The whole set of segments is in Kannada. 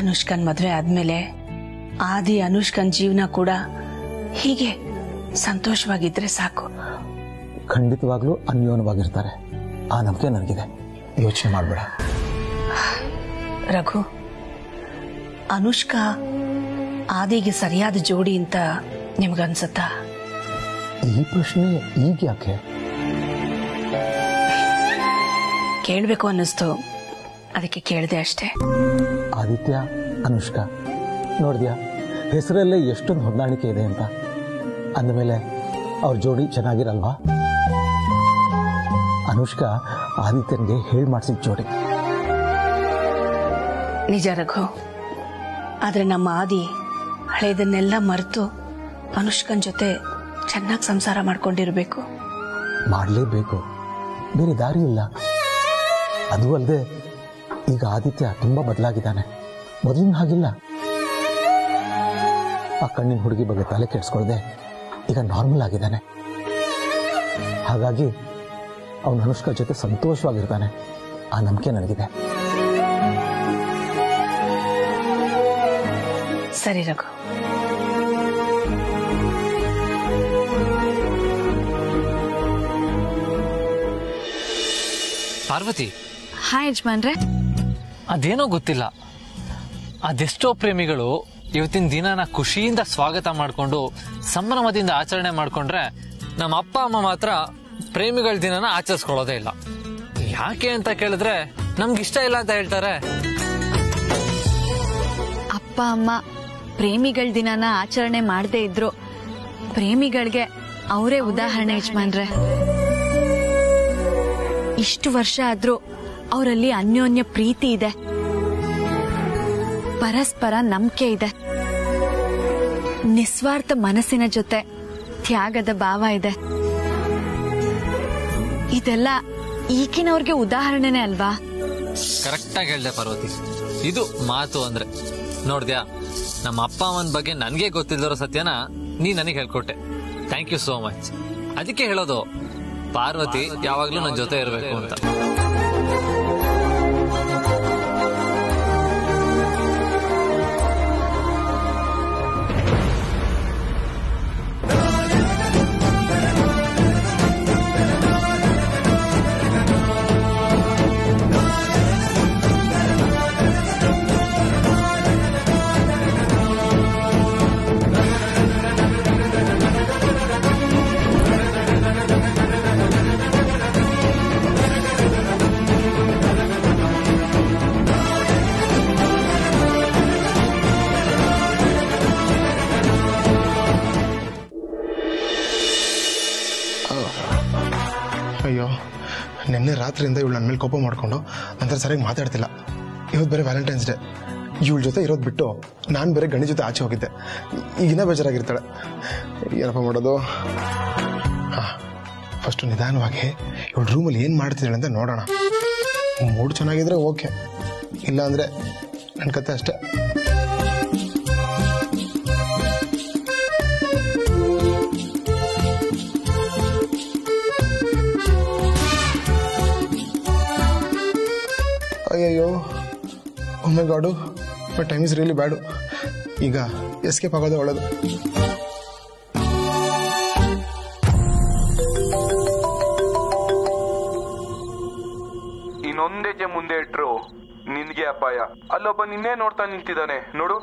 ಅನುಷ್ಕನ್ ಮದುವೆ ಆದ್ಮೇಲೆ ಆದಿ ಅನುಷ್ಕನ್ ಜೀವನ ಕೂಡ ಹೀಗೆ ಸಂತೋಷವಾಗಿದ್ರೆ ಸಾಕು. ಖಂಡಿತವಾಗ್ಲೂ ಅನ್ಯೋನ್ಯವಾಗಿರ್ತಾರೆ. ಆ ನಂಬಿಕೆ ನನಗಿದೆ. ಯೋಚನೆ ಮಾಡಬೇಡ. ರಘು ಅನುಷ್ಕಾ ಆದಿಗೆ ಸರಿಯಾದ ಜೋಡಿ ಅಂತ ನಿಮ್ಗನ್ಸತ್ತಾ? ಈ ಪ್ರಶ್ನೆ ಈಗ ಯಾಕೆ? ಕೇಳಬೇಕು ಅನ್ನಿಸ್ತು. ಅದಕ್ಕೆ ಕೇಳಿದೆ ಅಷ್ಟೇ. ಆದಿತ್ಯ ಅನುಷ್ಕಾ. ನೋಡಿದ್ಯಾ? ಹೆಸರಲ್ಲೇ ಎಷ್ಟೊಂದು ಹೊಂದಾಣಿಕೆ ಇದೆ ಅಂತ. ಅಂದಮೇಲೆ ಅವ್ರ ಜೋಡಿ ಚೆನ್ನಾಗಿರಲ್ವಾ? ಅನುಷ್ಕಾ ಆದಿತ್ಯನ್ಗೆ ಹೇಳಿ ಮಾಡಿಸಿದ ಜೋಡಿ. ನಿಜ ರಘು. ಆದ್ರೆ ನಮ್ಮ ಆದಿ ಹಳೆಯದನ್ನೆಲ್ಲ ಮರೆತು ಅನುಷ್ಕನ್ ಜೊತೆ ಚೆನ್ನಾಗಿ ಸಂಸಾರ ಮಾಡ್ಕೊಂಡಿರ್ಬೇಕು. ಮಾಡಲೇಬೇಕು. ಬೇರೆ ದಾರಿ ಇಲ್ಲ ಅದು ಅಲ್ಲದೆ ಈಗ ಆದಿತ್ಯ ತುಂಬಾ ಬದಲಾಗಿದ್ದಾನೆ. ಮೊದಲಿನ ಹಾಗಿಲ್ಲ. ಆ ಕಣ್ಣಿನ ಹುಡುಗಿ ಬಗ್ಗೆ ತಲೆ ಕೆಡಿಸ್ಕೊಳ್ದೆ ಈಗ ನಾರ್ಮಲ್ ಆಗಿದ್ದಾನೆ. ಹಾಗಾಗಿ ಅವನು ಅನುಷ್ಕಾ ಜೊತೆ ಸಂತೋಷವಾಗಿರ್ತಾನೆ. ಆ ನಂಬಿಕೆ ನನಗಿದೆ. ಸರಿ ರಘು. ಪಾರ್ವತಿ. ಹಾಯ್ ಯಜಮಾನ್ರೆ. ಅದೇನೋ ಗೊತ್ತಿಲ್ಲ. ಅದೆಷ್ಟೋ ಪ್ರೇಮಿಗಳು ಇವತ್ತಿನ ದಿನನ ಖುಷಿಯಿಂದ ಸ್ವಾಗತ ಮಾಡಿಕೊಂಡು ಸಂಭ್ರಮದಿಂದ ಆಚರಣೆ ಮಾಡಿಕೊಂಡ್ರೆ ನಮ್ಮ ಅಪ್ಪ, ಅಮ್ಮ ಮಾತ್ರ ಪ್ರೇಮಿಗಳ ದಿನನ ಆಚರಿಸ್ಕೊಳ್ಳೋದೇ ಇಲ್ಲ. ಯಾಕೆ ಅಂತ ಕೇಳಿದ್ರೆ ನಮ್ಗೆ ಇಷ್ಟ ಇಲ್ಲ ಅಂತ ಹೇಳ್ತಾರೆ. ಅಪ್ಪ, ಅಮ್ಮ ಪ್ರೇಮಿಗಳ ದಿನನ ಆಚರಣೆ ಮಾಡದೇ ಇದ್ರು ಪ್ರೇಮಿಗಳಿಗೆ ಅವರೇ ಉದಾಹರಣೆ ಯಜಮಾನ್ರೆ. ಇಷ್ಟು ವರ್ಷ ಆದ್ರೂ ಅವರಲ್ಲಿ ಅನ್ಯೋನ್ಯ ಪ್ರೀತಿ ಇದೆ. ಪರಸ್ಪರ ನಂಬಿಕೆ ಇದೆ. ನಿಸ್ವಾರ್ಥ ಮನಸ್ಸಿನ ಜೊತೆ ತ್ಯಾಗದ ಭಾವ ಇದೆ. ಇದೆಲ್ಲ ಈಗಿನವ್ರಿಗೆ ಉದಾಹರಣೆನೇ ಅಲ್ವಾ? ಕರೆಕ್ಟ್ ಆಗಿ ಹೇಳ್ದೆ ಪಾರ್ವತಿ. ಇದು ಮಾತು ಅಂದ್ರೆ. ನೋಡ್ದ್ಯಾ, ನಮ್ಮ ಅಪ್ಪ ಅಮ್ಮನ ಬಗ್ಗೆ ನನ್ಗೆ ಗೊತ್ತಿಲ್ದಿರೋ ಸತ್ಯನ ನೀ ನನಗೆ ಹೇಳ್ಕೊಟ್ಟೆ. ಥ್ಯಾಂಕ್ ಯು ಸೋ ಮಚ್ ಅದಕ್ಕೆ ಹೇಳೋದು, ಪಾರ್ವತಿ ಯಾವಾಗ್ಲೂ ನನ್ನ ಜೊತೆ ಇರಬೇಕು ಅಂತ. ರಾತ್ರಿಯಿಂದ ಇವಳು ನನ್ನ ಮೇಲೆ ಕೋಪ ಮಾಡಿಕೊಂಡು ನಂತರ ಸರಿಯಾಗಿ ಮಾತಾಡ್ತಿಲ್ಲ. ಇವತ್ತು ಬೇರೆ ವ್ಯಾಲೆಂಟೈನ್ಸ್ ಡೇ ಇವಳ ಜೊತೆ ಇರೋದು ಬಿಟ್ಟು ನಾನು ಬೇರೆ ಗಣಿ ಜೊತೆ ಆಚೆ ಹೋಗಿದ್ದೆ. ಈಗಿನ ಬೇಜಾರಾಗಿರ್ತಾಳೆ. ಏನಪ್ಪ ಮಾಡೋದು? ಹಾಂ ಫಸ್ಟು ನಿಧಾನವಾಗಿ ಇವಳ ರೂಮಲ್ಲಿ ಏನು ಮಾಡ್ತಿದ್ದಾಳೆ ಅಂತ ನೋಡೋಣ. ಮೂಡ್ ಚೆನ್ನಾಗಿದ್ರೆ ಓಕೆ. ಇಲ್ಲ ಅಂದರೆ ನನ್ನ ಕತೆ ಅಷ್ಟೇ. ಅಯ್ಯಯ್ಯೋ. ಒಮ್ಮೆ god but time is really bad ಈಗ ಎಸ್ಕೇಪ್ ಆಗೋದೇ ಒಳ್ಳೇದು. ಇನ್ನೊಂದೇ ಮುಂದೆ ಇಟ್ರು, ನಿನ್ಗೆ ಅಪಾಯ. ಅಲ್ಲೊಬ್ಬ ನಿನ್ನೆ ನೋಡ್ತಾ ನಿಂತಿದ್ದಾನೆ, ನೋಡು.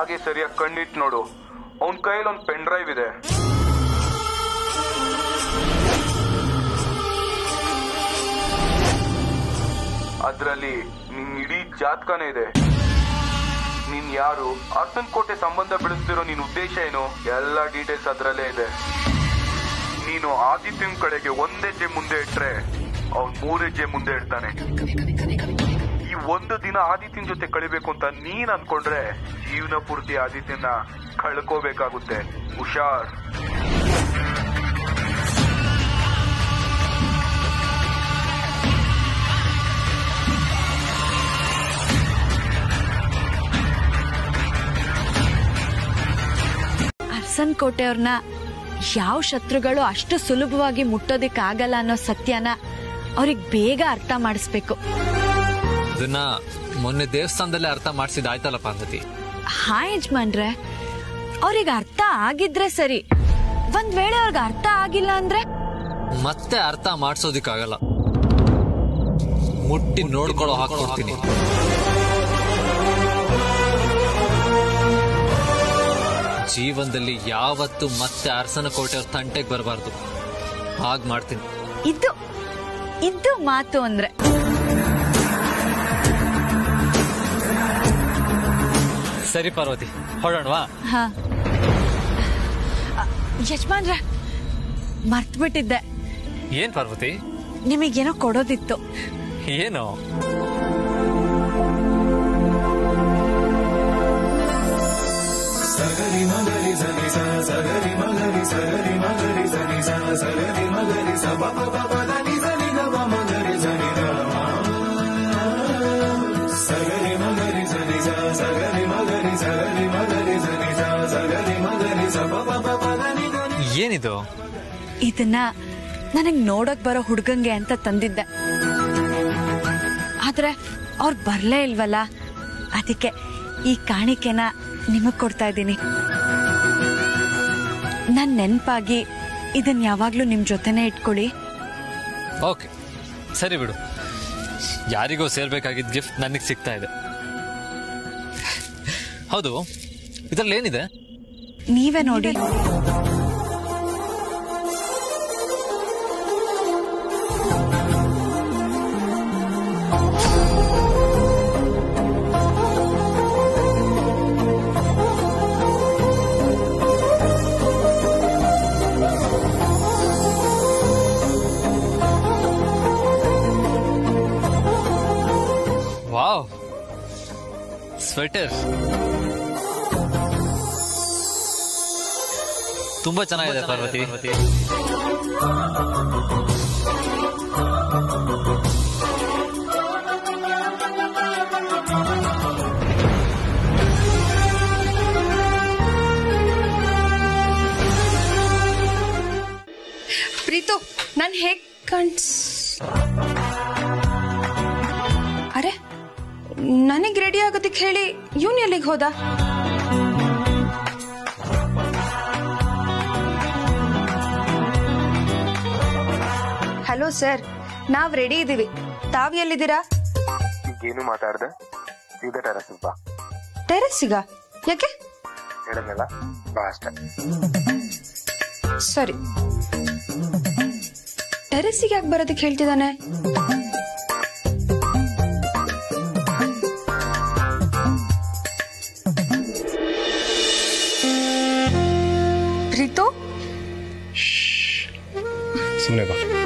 ಹಾಗೆ ಸರಿಯಾಗಿ ಕಣ್ಣಿಟ್ ನೋಡು. ಅವನ್ ಕೈಯಲ್ಲಿ ಒಂದು ಪೆನ್ ಡ್ರೈವ್ ಇದೆ. ಅದ್ರಲ್ಲಿ ನಿನ್ ಇಡೀ ಜಾತಕನೇ ಇದೆ. ನೀನ್ ಯಾರು? ಅರ್ಸನ್ ಕೋಟೆ ಸಂಬಂಧ ಬೆಳೆಸ್ತಿರೋ ನಿನ್ ಉದ್ದೇಶ ಏನು? ಎಲ್ಲ ಡೀಟೇಲ್ಸ್ ಅದ್ರಲ್ಲೇ ಇದೆ. ನೀನು ಆದಿತ್ಯನ್ ಕಡೆಗೆ ಒಂದೇ ಜೆ ಮುಂದೆ ಇಟ್ರೆ ಅವ್ನ್ ಮೂರೇ ಜೆ ಮುಂದೆ ಇಡ್ತಾನೆ. ಒಂದು ದಿನ ಆದಿತ್ಯನ ಜೊತೆ ಕಳಿಬೇಕು ಅಂತ ನೀನ್ ಅನ್ಕೊಂಡ್ರೆ ಜೀವನ ಪೂರ್ತಿ ಆದಿತ್ಯನ ಕಳ್ಕೋಬೇಕಾಗುತ್ತೆ. ಹುಷಾರ್. ಅರ್ಸನ್ ಕೋಟೆ ಅವ್ರನ್ನ ಯಾವ ಶತ್ರುಗಳು ಅಷ್ಟು ಸುಲಭವಾಗಿ ಮುಟ್ಟೋದಿಕ್ಕಾಗಲ್ಲ ಅನ್ನೋ ಸತ್ಯನ ಅವ್ರಿಗೆ ಬೇಗ ಅರ್ಥ ಮಾಡಿಸ್ಬೇಕು. ಇದನ್ನ ಮೊನ್ನೆ ದೇವಸ್ಥಾನದಲ್ಲೇ ಅರ್ಥ ಮಾಡಿಸಿದ ಆಯ್ತಲ್ಲ ಪಾರ್ವತಿ ಹಾ ಯಜಮಾನ್ರೆ. ಅವ್ರಿಗೆ ಅರ್ಥ ಆಗಿದ್ರೆ ಸರಿ. ಒಂದ್ ವೇಳೆ ಅವ್ರಿಗೆ ಅರ್ಥ ಆಗಿಲ್ಲ ಅಂದ್ರೆ? ಮತ್ತೆ ಅರ್ಥ ಮಾಡಿಸೋದಿಕ್ಕಾಗಲ್ಲ. ಮುಟ್ಟಿ ನೋಡ್ಕೊಳ್ಳೋ ಹಾಕೊಡ್ತೀನಿ ಜೀವನದಲ್ಲಿ ಯಾವತ್ತು ಮತ್ತೆ ಅರಸನ ಕೋಟೆಯವ್ರ ತಂಟೆಗೆ ಬರಬಾರ್ದು. ಹಾಗ್ ಮಾಡ್ತೀನಿ. ಇದು ಇದು ಮಾತು ಅಂದ್ರೆ. ಸರಿ ಪಾರ್ವತಿ ಹೊರಡೋಣವಾ ಹಾ. ಯಜಮಾನ್ರ ಮರ್ತ್ಬಿಟ್ಟಿದ್ದೆ. ಏನ್ ಪಾರ್ವತಿ? ನಿಮಗೇನೋ ಕೊಡೋದಿತ್ತು. ಏನು? ಏನಿದು? ಇದನ್ನ ನನಗ್ ನೋಡಕ್ ಬರೋ ಹುಡ್ಗಂಗೆ ಅಂತ ತಂದಿದ್ದೆ. ಆದ್ರೆ ಅವ್ರು ಬರ್ಲೇ ಇಲ್ವಲ್ಲ? ಅದಕ್ಕೆ ಈ ಕಾಣಿಕೆನ ನಿಮಗ್ ಕೊಡ್ತಾ ಇದ್ದೀನಿ. ನನ್ ನೆನ್ಪಾಗಿ ಇದನ್ ಯಾವಾಗ್ಲೂ ನಿಮ್ ಜೊತೆನೆ ಇಟ್ಕೊಳ್ಳಿ. ಓಕೆ. ಸರಿ ಬಿಡು. ಯಾರಿಗೋ ಸೇರ್ಬೇಕಾಗಿದ್ದ ಗಿಫ್ಟ್ ನನಗೆ ಸಿಗ್ತಾ ಇದೆ. ಹೌದು. ಇದ್ರಲ್ಲಿ ಏನಿದೆ ನೀವೇ ನೋಡಿ. ಸ್ವೆಟರ್ ತುಂಬಾ ಚೆನ್ನಾಗಿದೆ ಪಾರ್ವತಿ. ಪ್ರೀತು ನಾನು ಹೇಗ್ ಕಾಣ್ಸ್ ಅರೆ ನನಗ್ ರೆಡಿ ಆಗೋದಕ್ಕೆ ಹೇಳಿ ಇವನ್ ಎಲ್ಲಿಗೆ ಹೋದ. ಹಲೋ ಸರ್ ನಾವ್ ರೆಡಿ ಇದೀವಿ. ತಾವ್ ಎಲ್ಲಿದ್ದೀರಾ? ಏನು ಮಾತಾಡ್ದೆ. ಸೀದಾ ಟೆರಸ್ ಬಾ. ಟೆರೆಸ್ಸಿಗ ಯಾಕೆ? ಹೇಳಲ್ಲ ಬಾ ಅಷ್ಟೇ. ಸರಿ ಟೆರೆಸ್ಸಿಗೆ ಯಾಕೆ ಬರೋದಕ್ಕೆ ಹೇಳ್ತಿದ್ದಾನೆ? ಸುಮ್ಮನೆ ಬಾ ವಾವ್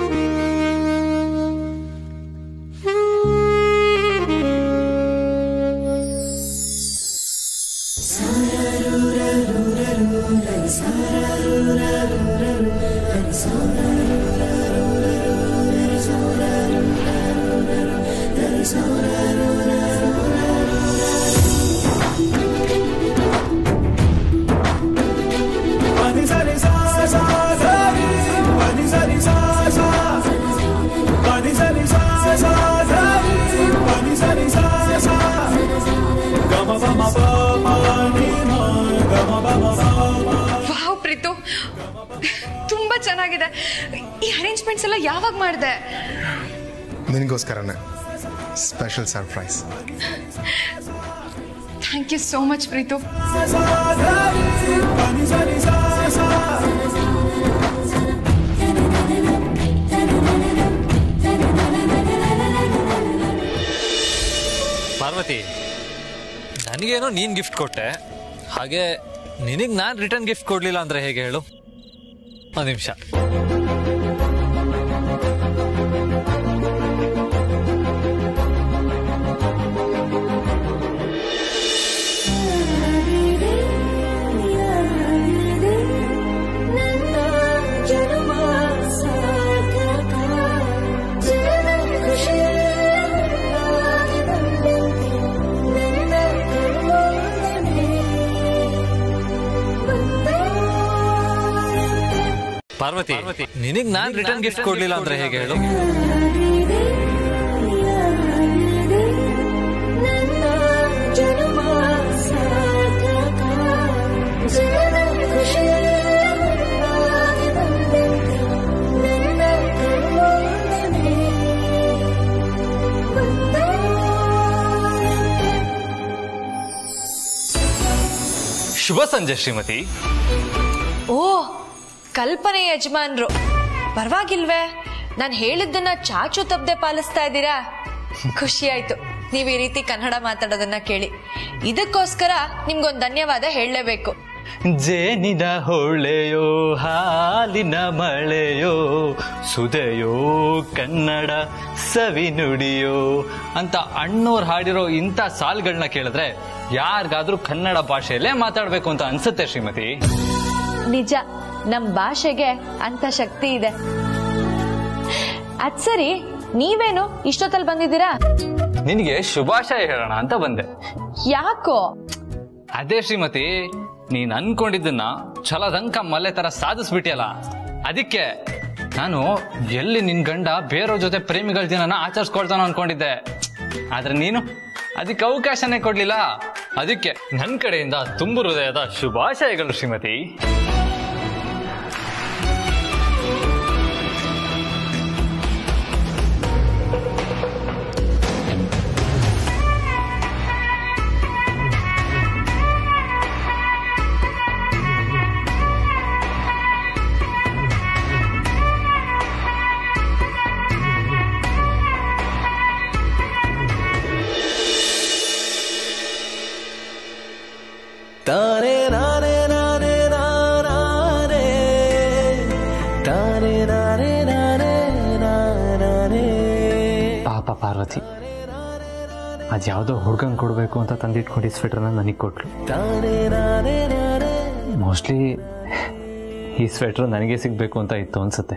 ಪ್ರೀತು ತುಂಬಾ ಚೆನ್ನಾಗಿದೆ. ಈ ಅರೇಂಜ್ಮೆಂಟ್ಸ್ ಎಲ್ಲ ಯಾವಾಗ ಮಾಡಿದೆ? ನಿನಗೋಸ್ಕರನೇ. Special surprise thank you so much Preethu Parvathi ನನಗೇನೋ ನೀನು ಗಿಫ್ಟ್ ಕೊಟ್ಟೆ. ಹಾಗೆ ನಿನಗ್ ನಾನು ರಿಟರ್ನ್ ಗಿಫ್ಟ್ ಕೊಡಲಿಲ್ಲ ಅಂದ್ರೆ ಹೇಗೆ ಹೇಳು? ಒಂದು ನಿಮಿಷ. ಪಾರ್ವತಿ ನಿನಗ್ ನಾನ್ ರಿಟರ್ನ್ ಗಿಫ್ಟ್ ಕೊಡ್ಲಿಲ್ಲ ಅಂದ್ರೆ ಹೇಗೆ ಹೇಳು? ಶುಭ ಸಂಜೆ ಶ್ರೀಮತಿ. ಓ ಕಲ್ಪನೆ ಯಜಮಾನ್ರು. ಪರವಾಗಿಲ್ವೇ ನಾನು ಹೇಳಿದ್ದನ್ನ ಚಾಚು ತಪ್ಪದೆ ಪಾಲಿಸ್ತಾ ಇದ್ದೀರಾ? ಖುಷಿ ಆಯ್ತು. ನೀವು ಈ ರೀತಿ ಕನ್ನಡ ಮಾತಾಡೋದನ್ನ ಕೇಳಿ. ಇದಕ್ಕೋಸ್ಕರ ನಿಮ್ಗೊಂದು ಧನ್ಯವಾದ ಹೇಳಲೇಬೇಕು. ಜೇನಿನ ಹೊಳೆಯೋ ಹಾಲಿನ ಮಳೆಯೋ ಸುದೆಯೋ ಕನ್ನಡ ಸವಿ ನುಡಿಯೋ ಅಂತ ಅಣ್ಣೋರ್ ಹಾಡಿರೋ ಇಂಥ ಸಾಲ್ಗಳನ್ನ ಕೇಳಿದ್ರೆ ಯಾರಿಗಾದ್ರೂ ಕನ್ನಡ ಭಾಷೆಯಲ್ಲೇ ಮಾತಾಡ್ಬೇಕು ಅಂತ ಅನ್ಸುತ್ತೆ ಶ್ರೀಮತಿ? ನಿಜ. ನಮ್ ಭಾಷೆಗೆ ಅಂತ ಶಕ್ತಿ ಇದೆ. ಅದ್ ಸರಿ ನೀವೇನು ಇಷ್ಟೊತ್ತಲ್ಲಿ ಬಂದಿದ್ದೀರಾ? ನಿನಗೆ ಶುಭಾಶಯ ಹೇಳೋಣ ಅಂತ ಬಂದೆ. ಯಾಕೋ? ಅದೇ ಶ್ರೀಮತಿ ನೀನ್ ಅನ್ಕೊಂಡಿದ್ದನ್ನ ಛಲದಂಕ ಮಲ್ಲೆ ತರ ಸಾಧಿಸ್ಬಿಟ್ಟಿಯಲ್ಲ ಅದಕ್ಕೆ ನಾನು ಎಲ್ಲಿ ನಿನ್ ಗಂಡ ಬೇರೆಯವ್ರ ಜೊತೆ ಪ್ರೇಮಿಗಳ ದಿನನ ಆಚರಿಸ್ಕೊಳ್ತಾನ ಅನ್ಕೊಂಡಿದ್ದೆ. ಆದ್ರೆ ನೀನು ಅದಕ್ಕೆ ಅವಕಾಶನೇ ಕೊಡ್ಲಿಲ್ಲ. ಅದಕ್ಕೆ ನನ್ ಕಡೆಯಿಂದ ತುಂಬು ಹೃದಯದ ಶುಭಾಶಯಗಳು ಶ್ರೀಮತಿ. ತಾನೇ ನಾನೇ ನಾನೇ ನಾನೇ ತಾನೇ ನಾನೇ ನಾನೇ ನಾನೇ ಪಾಪ ಪಾರ್ವತಿ ಅದ್ಯಾವುದೋ ಹುಡ್ಗಂಗೆ ಕೊಡ್ಬೇಕು ಅಂತ ತಂದಿಟ್ಕೊಂಡು ಸ್ವೆಟರ್ನ ನನಗೆ ನಾನೇ ಮೋಸ್ಟ್ಲಿ ಈ ಸ್ವೆಟರ್ ನನಗೆ ಸಿಗಬೇಕು ಅಂತ ಇತ್ತು ಅನ್ಸುತ್ತೆ.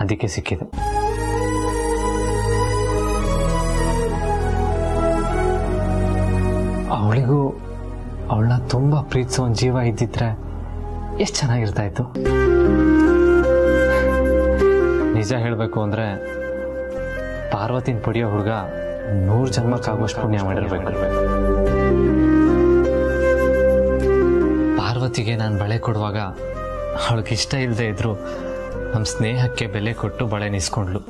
ಅದಕ್ಕೆ ಸಿಕ್ಕಿದೆ. ಅವಳಿಗೂ ಅವಳನ್ನ ತುಂಬಾ ಪ್ರೀತಿಸೋ ಒಂದು ಜೀವ ಇದ್ದಿದ್ರೆ ಎಷ್ಟು ಚೆನ್ನಾಗಿರ್ತಾ ಇತ್ತು ನಿಜ ಹೇಳಬೇಕು ಅಂದ್ರೆ ಪಾರ್ವತಿನ ಪಡಿಯೋ ಹುಡುಗ ನೂರು ಜನ್ಮಕ್ಕಾಗುವಷ್ಟು ಪುಣ್ಯ ಮಾಡಿರ್ಬೇಕು. ಪಾರ್ವತಿಗೆ ನಾನು ಬಳೆ ಕೊಡುವಾಗ ಅವಳಿಗೆ ಇಷ್ಟ ಇಲ್ಲದೆ ಇದ್ರು ನಮ್ಮ ಸ್ನೇಹಕ್ಕೆ ಬೆಲೆ ಕೊಟ್ಟು ಬಳೆ ನಿಸ್ಕೊಂಡ್ಲು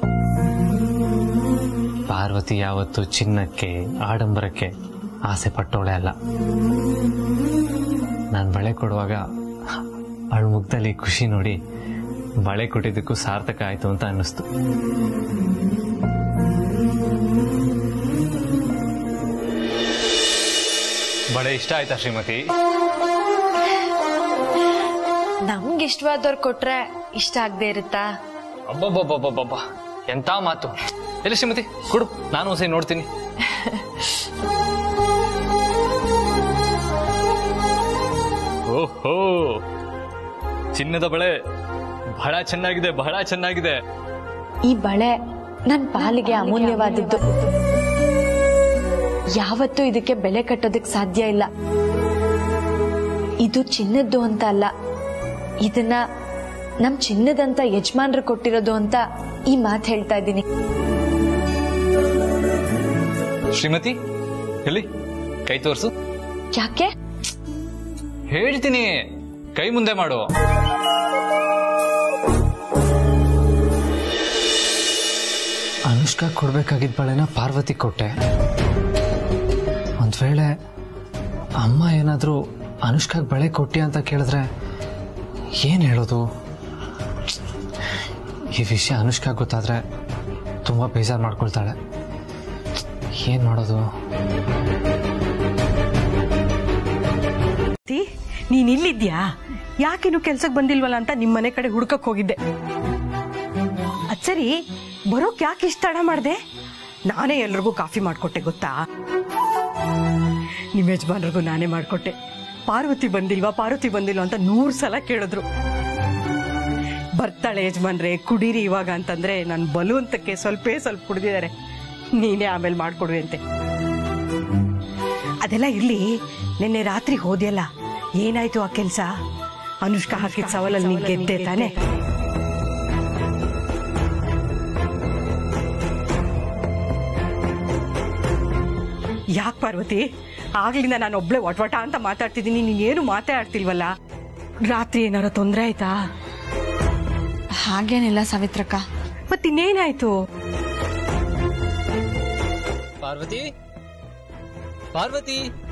ಪಾರ್ವತಿ ಯಾವತ್ತು ಚಿನ್ನಕ್ಕೆ, ಆಡಂಬರಕ್ಕೆ ಆಸೆ ಪಟ್ಟವಳೆ ಅಲ್ಲ. ನಾನು ಬಳೆ ಕೊಡುವಾಗ ಅವಳ ಮುಖದಲ್ಲಿ ಖುಷಿ ನೋಡಿ ಬಳೆ ಕೊಟ್ಟಿದ್ದಕ್ಕೂ ಸಾರ್ಥಕ ಆಯ್ತು ಅಂತ ಅನ್ನಿಸ್ತು. ಬಳೆ ಇಷ್ಟ ಆಯ್ತಾ ಶ್ರೀಮತಿ? ನಮ್ಗೆ ಇಷ್ಟವಾದವ್ರು ಕೊಟ್ರೆ ಇಷ್ಟ ಆಗದೆ ಇರುತ್ತಾ? ಅಬ್ಬಬ್ಬಬ್ಬಬ್ಬಬ್ಬ. ಎಂತ ಮಾತು? ಎಲ್ಲಿ ಶ್ರೀಮತಿ? ಕೊಡು ನಾನು ಒಂದ್ಸರಿ ನೋಡ್ತೀನಿ. ಓಹೋ! ಚಿನ್ನದ ಬಳೆ ಬಹಳ ಚೆನ್ನಾಗಿದೆ ಬಹಳ ಚೆನ್ನಾಗಿದೆ. ಈ ಬಳೆ ನನ್ ಪಾಲಿಗೆ ಅಮೂಲ್ಯವಾದದ್ದು. ಯಾವತ್ತೂ ಇದಕ್ಕೆ ಬೆಲೆ ಕಟ್ಟೋದಕ್ ಸಾಧ್ಯ ಇಲ್ಲ. ಇದು ಚಿನ್ನದ್ದು ಅಂತ ಅಲ್ಲ. ಇದನ್ನ ನಮ್ ಚಿನ್ನದಂತ ಯಜಮಾನ್ರು ಕೊಟ್ಟಿರೋದು ಅಂತ ಈ ಮಾತು ಹೇಳ್ತಾ ಇದ್ದೀನಿ. ಶ್ರೀಮತಿ ಹೇಳಿ. ಕೈ ತೋರಿಸು. ಯಾಕೆ? ಹೇಳ್ತೀನಿ. ಕೈ ಮುಂದೆ ಮಾಡು. ಅನುಷ್ಕಾ ಕೊಡ್ಬೇಕಾಗಿದ್ದ ಬಳೆನ ಪಾರ್ವತಿ ಕೊಟ್ಟೆ. ಒಂದ್ ವೇಳೆ ಅಮ್ಮ ಏನಾದರೂ ಅನುಷ್ಕಾಗ್ ಬಳೆ ಕೊಟ್ಟಿ ಅಂತ ಕೇಳಿದ್ರೆ ಏನು ಹೇಳೋದು? ಈ ವಿಷಯ ಅನುಷ್ಕಾ ಗೊತ್ತಾದ್ರೆ ತುಂಬ ಬೇಜಾರು ಮಾಡ್ಕೊಳ್ತಾಳೆ. ಏನು ಮಾಡೋದು? ನೀನ್ ಇಲ್ಲಿದ್ಯಾ ಯಾಕಿನ್ನು ಕೆಲ್ಸಕ್ ಬಂದಿಲ್ವಲ್ಲ ಅಂತ ನಿಮ್ಮ ಮನೆ ಕಡೆ ಹುಡ್ಕಕ್ ಹೋಗಿದ್ದೆ. ಅಚ್ಚರಿ, ಬರೋಕ್ ಯಾಕೆ ಇಷ್ಟ ತಡ ಮಾಡ್ದೆ? ನಾನೇ ಎಲ್ರಿಗೂ ಕಾಫಿ ಮಾಡ್ಕೊಟ್ಟೆ, ಗೊತ್ತಾ? ನಿಮ್ಮ ಯಜಮಾನ್ರಿಗೂ ನಾನೇ ಮಾಡ್ಕೊಟ್ಟೆ. ಪಾರ್ವತಿ ಬಂದಿಲ್ವಾ ಪಾರ್ವತಿ ಬಂದಿಲ್ವಾ ಅಂತ ನೂರ್ ಸಲ ಕೇಳಿದ್ರು. ಬರ್ತಾಳೆ ಯಜಮಾನ್ರೆ, ಕುಡೀರಿ ಇವಾಗ ಅಂತಂದ್ರೆ ನಾನು ಬಲವಂತಕ್ಕೆ ಸ್ವಲ್ಪೇ ಸ್ವಲ್ಪ ಕುಡಿದಿದ್ದಾರೆ. ನೀನೇ ಆಮೇಲೆ ಮಾಡ್ಕೊಡುವೆ ಅಂತೆ. ಅದೆಲ್ಲ ಇರ್ಲಿ, ನಿನ್ನೆ ರಾತ್ರಿ ಹೋದ್ಯಲ್ಲ. ಏನಾಯ್ತು ಆ ಕೆಲಸ? ಅನುಷ್ಕಾ ಹಾಕಿದ ಸವಾಲಲ್ಲಿ ನೀನ್ ಗೆದ್ದೆ ತಾನೆ. ಯಾಕ್ ಪಾರ್ವತಿ? ಆಗ್ಲಿಂದ ನಾನು ಒಬ್ಳೆ ಒಟ್ವಟ ಅಂತ ಮಾತಾಡ್ತಿದ್ದೀನಿ ಏನು ಮಾತಾಡ್ತಿಲ್ವಲ್ಲ ರಾತ್ರಿ ಏನಾರ ತೊಂದರೆ ಆಯ್ತಾ? ಹಾಗೇನಿಲ್ಲ ಸಾವಿತ್ರಕ್ಕ. ಮತ್ತಿನ್ನೇನಾಯ್ತು? ಪಾರ್ವತಿ? ಪಾರ್ವತಿ?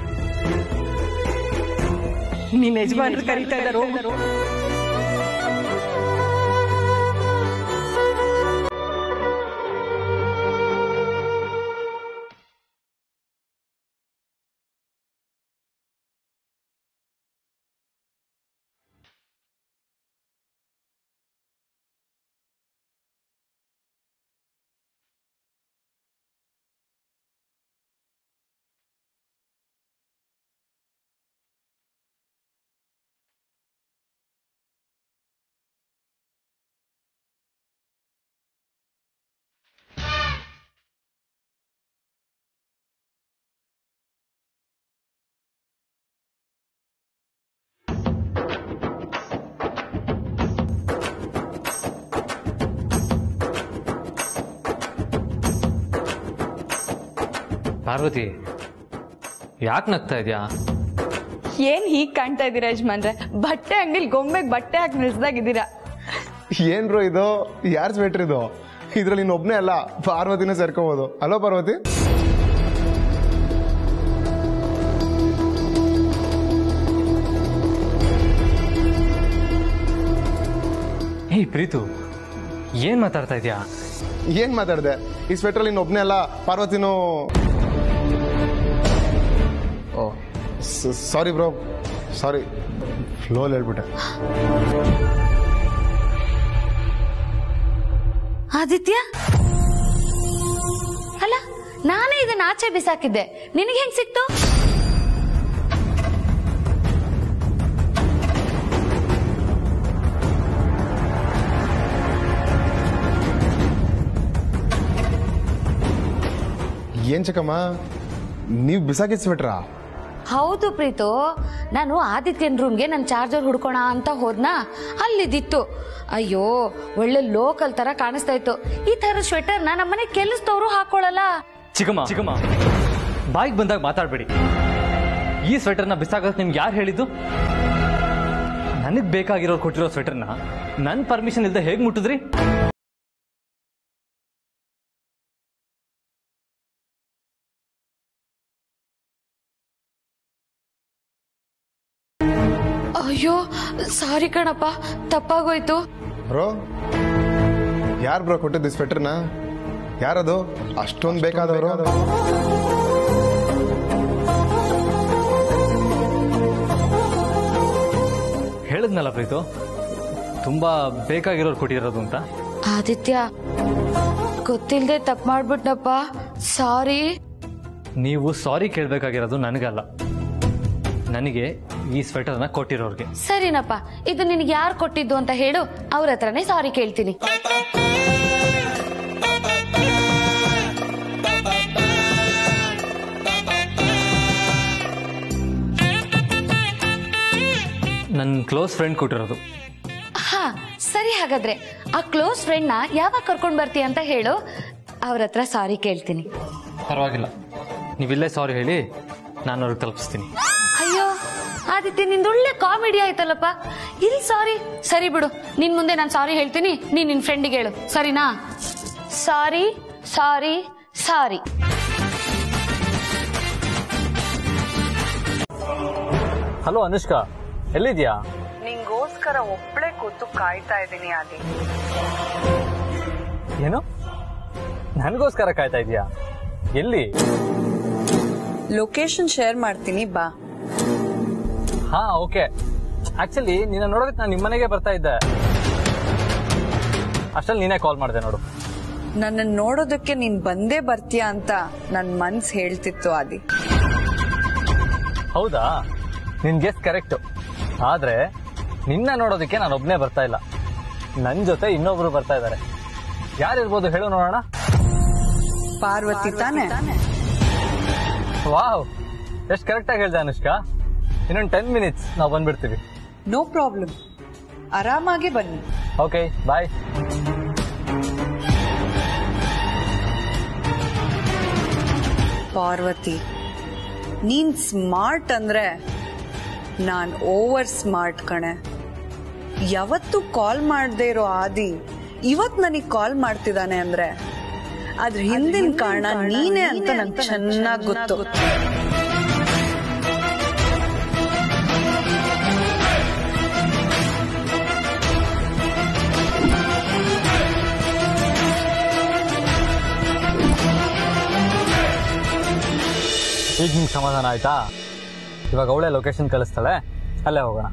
ನಿನ್ನ ಯಜಮಾನ್ರು ಕರೀತಾ ಇದ್ದಾರೋ ಪಾರ್ವತಿ ಯಾಕೆ ನಗ್ತಾ ಇದೆಯಾ? ಏನ್ ಹೀಗ್ ಕಾಣ್ತಾ ಇದೀರಾ ಯಜಮಾನ್ರೆ? ಬಟ್ಟೆ ಅಂಗಡಿಲಿ ಗೊಂಬೆಗೆ ಬಟ್ಟೆ ಹಾಕಿ ನಿಲ್ಸ್ದಾಗಿದ್ದೀರಾ? ಏನ್ ಬ್ರೋ ಇದು? ಯಾರ್ ಸ್ವೆಟರ್ ಇದು? ಇದ್ರಲ್ಲಿ ಇನ್ನೊಬ್ನೇ ಅಲ್ಲ ಪಾರ್ವತಿನ ಸೇರ್ಕೋಬಹುದು ಅಲೋ ಪಾರ್ವತಿ? ಹೇ ಪ್ರೀತು ಏನ್ ಮಾತಾಡ್ತಾ ಇದೆಯಾ? ಏನ್ ಮಾತಾಡ್ದೆ? ಈ ಸ್ವೆಟರ್ ಇನ್ನೊಬ್ನೇ ಅಲ್ಲ ಪಾರ್ವತಿನೂ ಸಾರಿ ಬ್ರೋ ಸಾರಿ ಫ್ಲೋಲ್ ಹೇಳ್ಬಿಟ್ಟೆ. ಆದಿತ್ಯ? ಅಲ್ಲ ನಾನೇ ಇದನ್ನ ಆಚೆ ಬಿಸಾಕಿದ್ದೆ. ನಿನಗೆ ಹೆಂಗ್ ಸಿಕ್ತು? ಏನ್ ಚಕಮ್ಮ ನೀವು ಬಿಸಾಕಿದ್ ಸ್ವೆಟ್ರಾ ಹೌದು ಪ್ರೀತು, ನಾನು ಆದಿತ್ಯನ್ ರೂಮ್ಗೆ ನನ್ನ ಚಾರ್ಜರ್ ಹುಡ್ಕೋಣ ಅಂತ ಹೋದ್ನಾ? ಅಲ್ಲಿದ್ದಿತ್ತು. ಅಯ್ಯೋ, ಒಳ್ಳೆ ಲೋಕಲ್ ತರ ಕಾಣಿಸ್ತಾ ಇತ್ತು. ಈ ತರ ಸ್ವೆಟರ್ನ ನಮ್ಮನೆ ಕೆಲಸದವರು ಹಾಕೊಳ್ಳಲ್ಲ ಚಿಕ್ಕಮ್ಮ ಚಿಕ್ಕಮ್ಮ ಬಾಯಿಗೆ ಬಂದಾಗ ಮಾತಾಡಬೇಡಿ. ಈ ಸ್ವೆಟರ್ನ ಬಿಸಾಕ ನಿಮ್ಗೆ ಯಾರು ಹೇಳಿದ್ದು? ನನಗೆ ಬೇಕಾಗಿರೋ ಕೊಟ್ಟಿರೋ ಸ್ವೆಟರ್ನ ನನ್ನ ಪರ್ಮಿಷನ್ ಇಲ್ಲದೆ ಹೇಗೆ ಮುಟ್ಟಿದ್ರಿ? ಅಯ್ಯೋ ಸಾರಿ ಕಣಪ್ಪ ತಪ್ಪಾಗೋಯ್ತು. ಬ್ರೋ ಯಾರು ಬ್ರೋ ಕೊಟ್ಟಿದ್ದು ಸ್ವೆಟರ್ನ ಯಾರದು? ಅಷ್ಟೊಂದು ಬೇಕಾದವರು? ಹೇಳಿದ್ನಲ್ಲ ಪ್ರೀತು ತುಂಬಾ ಬೇಕಾಗಿರೋರು ಕೊಟ್ಟಿರೋದು ಅಂತ. ಆದಿತ್ಯ ಗೊತ್ತಿಲ್ಲದೆ ತಪ್ಪು ಮಾಡ್ಬಿಟ್ನಪ್ಪ ಸಾರಿ. ನೀವು ಸಾರಿ ಕೇಳಬೇಕಾಗಿರೋದು ನನಗಲ್ಲ. ನನಗೆ ಈ ಸ್ವೆಟರ್ನ ಕೊಟ್ಟಿರೋರ್ಗೆ. ಸರಿನಪ್ಪ ಇದು ನಿನಗೆ ಯಾರು ಕೊಟ್ಟಿದ್ದು ಅಂತ ಹೇಳು ಅವ್ರ ಹತ್ರನೇ ಸಾರಿ ಕೇಳ್ತೀನಿ. ನನ್ನ ಕ್ಲೋಸ್ ಫ್ರೆಂಡ್ ಕೊಟ್ಟಿರೋದು. ಹಾ ಸರಿ ಹಾಗಾದ್ರೆ ಆ ಕ್ಲೋಸ್ ಫ್ರೆಂಡ್ನ ಯಾವಾಗ ಕರ್ಕೊಂಡ್ ಬರ್ತೀಯ ಅಂತ ಹೇಳು ಅವ್ರ ಹತ್ರ ಸಾರಿ ಕೇಳ್ತೀನಿ. ಪರವಾಗಿಲ್ಲ. ನೀವಿಲ್ಲೇ ಸಾರಿ ಹೇಳಿ ನಾನು ಅವ್ರಿಗೆ ತಲುಪಿಸ್ತೀನಿ. ಆದಿತ್ಯ ನಿಂದು ಒಳ್ಳೆ ಕಾಮಿಡಿ ಆಯ್ತಲ್ಲಪ್ಪ. ಇಲ್ಲಿ ಸಾರಿ ಸರಿ ಬಿಡು. ನಿನ್ ಮುಂದೆ ನಾನು ಸಾರಿ ಹೇಳ್ತೀನಿ ನೀನ್ ನಿನ್ ಫ್ರೆಂಡಿಗೆ ಹೇಳು. ಸರಿನಾ? Sorry sorry sorry. Hello Anushka. ಎಲ್ಲಿದ್ಯಾ? ನಿಂಗೋಸ್ಕರ ಒಬ್ಳೆ ಕೂತು ಕಾಯ್ತಾ ಇದ್ದೀನಿ ಆದಿ. ಏನು? ನನಗೋಸ್ಕರ ಕಾಯ್ತಾ ಇದೀಯಾ ಎಲ್ಲಿ? ಲೊಕೇಶನ್ ಶೇರ್ ಮಾಡ್ತೀನಿ ಬಾ. ಹಾ ಓಕೆ ಆಕ್ಚುಲಿ ನಿನ್ನ ನೋಡೋದಕ್ಕೆ ನಾನು ನಿಮ್ಮನೆಗೆ ಬರ್ತಾ ಇದ್ದೆ. ಅಷ್ಟಲ್ಲಿ ನೀನೇ ಕಾಲ್ ಮಾಡಿದೆ ನೋಡು. ನನ್ನ ನೋಡೋದಕ್ಕೆ ನೀನ್ ಬಂದೇ ಬರ್ತೀಯಾ ಅಂತ ನನ್ ಮನ್ಸ್ ಹೇಳ್ತಿತ್ತು ಆದಿ. ಹೌದಾ? ನಿನ್ ಗೆಸ್ ಕರೆಕ್ಟ್ ಆದ್ರೆ ನಿನ್ನ ನೋಡೋದಕ್ಕೆ ನಾನು ಒಬ್ನೇ ಬರ್ತಾ ಇಲ್ಲ. ನನ್ ಜೊತೆ ಇನ್ನೊಬ್ರು ಬರ್ತಾ ಇದ್ದಾರೆ ಯಾರಿರ್ಬೋದು ಹೇಳು ನೋಡೋಣ? ಪಾರ್ವತಿ ತಾನೆ? ವಾವ್ ಎಷ್ಟು ಕರೆಕ್ಟ್ ಆಗಿ ಹೇಳ್ದೆ ಅನುಷ್ಕಾ? ಇನ್ನೊಂದು ಟೆನ್ ಮಿನಿಟ್ಸ್ ನಾವು ಬಂದ್ಬಿಡ್ತೀವಿ. ನೋ ಪ್ರಾಬ್ಲಮ್ ಆರಾಮಾಗಿ ಬನ್ನಿ. ಓಕೆ ಬಾಯ್ ಪಾರ್ವತಿ ನೀನ್ ಸ್ಮಾರ್ಟ್ ಅಂದ್ರೆ ನಾನ್ ಓವರ್ ಸ್ಮಾರ್ಟ್ ಕಣೆ. ಯಾವತ್ತು ಕಾಲ್ ಮಾಡದೇ ಇರೋ ಆದಿ ಇವತ್ ನನಗ್ ಕಾಲ್ ಮಾಡ್ತಿದ್ದಾನೆ ಅಂದ್ರೆ. ಅದ್ರ ಹಿಂದಿನ ಕಾರಣ ನೀನೇ ಅಂತ ನಂಗೆ ಚೆನ್ನಾಗಿ ಗೊತ್ತು. ಈಗ ನಿಮ್ಗೆ ಸಮಾಧಾನ ಆಯ್ತಾ? ಇವಾಗ ಒಳ್ಳೆ ಲೊಕೇಶನ್ ಕಳಿಸ್ತಾಳೆ ಅಲ್ಲೇ ಹೋಗೋಣ.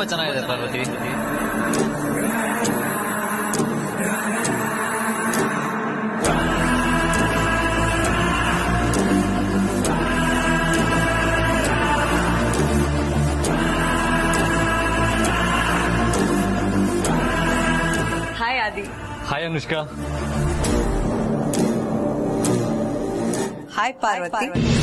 ತುಂಬಾ ಚೆನ್ನಾಗಿದೆ Parvathi hi Aadi hi Anushka hi Parvathi ಕೂತ್ಕೋ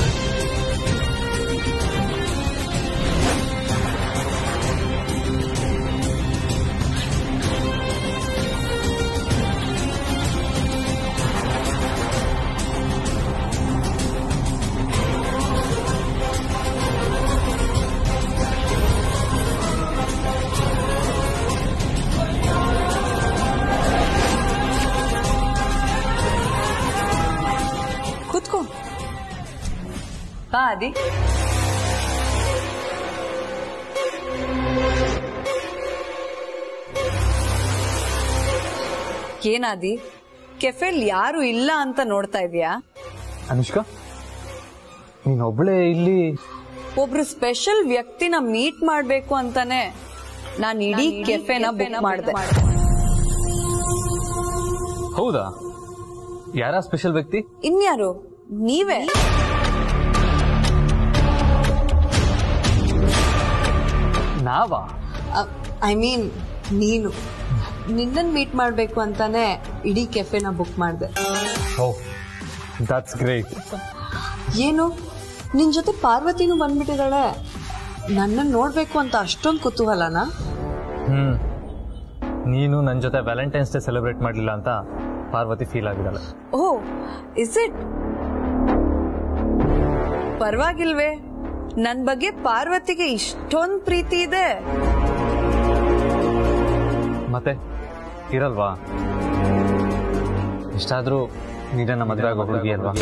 ಆದಿ ಏನಾದಿ ಕೆಫೆಲ್ ಯಾರು ಇಲ್ಲ ಅಂತ ನೋಡ್ತಾ ಇದೀಯಾ? ಅನುಷ್ಕಾ ನೀನೊಬ್ಳೆ ಇಲ್ಲಿ. ಒಬ್ರು ಸ್ಪೆಷಲ್ ವ್ಯಕ್ತಿನ ಮೀಟ್ ಮಾಡ್ಬೇಕು ಅಂತಾನೆ ನಾನು ಇಡೀ ಕೆಫೆನ ಬುಕ್ ಮಾಡಿದೆ. ಹೌದಾ? ಯಾರ ಸ್ಪೆಷಲ್ ವ್ಯಕ್ತಿ? ಇನ್ಯಾರು? ನೀವೇ? ನಾವಾ? ಐ ಮೀನ್ ನೀನು. ನಿನ್ನನ್ ಮೀಟ್ ಮಾಡಬೇಕು ಅಂತಾನೆ ಇಡೀ ಕೆಫೆನ ಬುಕ್ ಮಾಡಿದೆ. ಓ ದಟ್ಸ್ ಗ್ರೇಟ್ ಏನು? ನಿನ್ ಜೊತೆ ಪಾರ್ವತಿನೂ ಬಂದ್ಬಿಟ್ಟಿದ್ದಾಳೆ. ನನ್ನನ್ನು ನೋಡಬೇಕು ಅಂತ ಅಷ್ಟೊಂದು ಕುತೂಹಲನಾ? ಹ್ಮ್. ನೀನು ನನ್ನ ಜೊತೆ ವ್ಯಾಲೆಂಟೈನ್ಸ್ ಡೇ ಸೆಲೆಬ್ರೇಟ್ ಮಾಡಲಿಲ್ಲ ಅಂತ ಪಾರ್ವತಿ ಫೀಲ್ ಆಗಿದ್ದಾಳೆ. ಓ ಇಸ್ ಇಟ್ ಪರವಾಗಿಲ್ವೇ. ನನ್ ಬಗ್ಗೆ ಪಾರ್ವತಿಗೆ ಇಷ್ಟೊಂದ್ ಪ್ರೀತಿ ಇದೆ. ಮತ್ತೆ? ಇರಲ್ವಾ? ಇಷ್ಟಾದ್ರೂ ನೀರನ್ನ ಮದುವೆ ಆಗೋ ಹುಡುಗಿ ಅಲ್ವಾ?